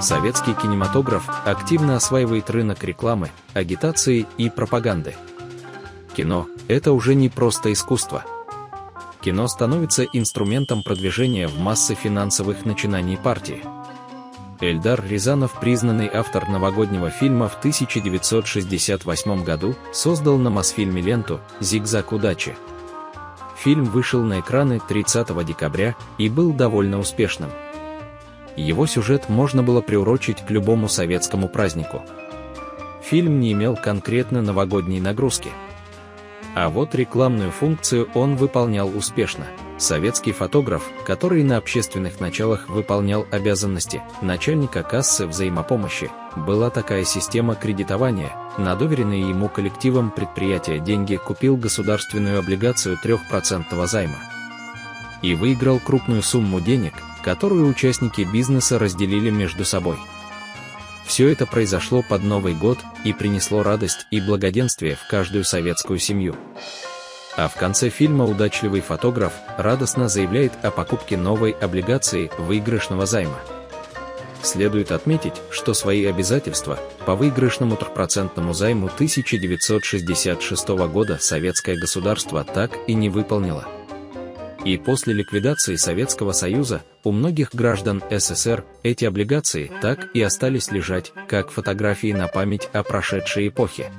Советский кинематограф активно осваивает рынок рекламы, агитации и пропаганды. Кино – это уже не просто искусство. Кино становится инструментом продвижения в массы финансовых начинаний партии. Эльдар Рязанов, признанный автор новогоднего фильма в 1968 году, создал на Мосфильме ленту «Зигзаг удачи». Фильм вышел на экраны 30 декабря и был довольно успешным. Его сюжет можно было приурочить к любому советскому празднику. Фильм не имел конкретно новогодней нагрузки. А вот рекламную функцию он выполнял успешно. Советский фотограф, который на общественных началах выполнял обязанности начальника кассы взаимопомощи, была такая система кредитования, на доверенные ему коллективом предприятия деньги купил государственную облигацию 3% займа и выиграл крупную сумму денег, которую участники бизнеса разделили между собой. Все это произошло под Новый год и принесло радость и благоденствие в каждую советскую семью. А в конце фильма удачливый фотограф радостно заявляет о покупке новой облигации выигрышного займа. Следует отметить, что свои обязательства по выигрышному трехпроцентному займу 1966 года советское государство так и не выполнило. И после ликвидации Советского Союза у многих граждан СССР эти облигации так и остались лежать, как фотографии на память о прошедшей эпохе.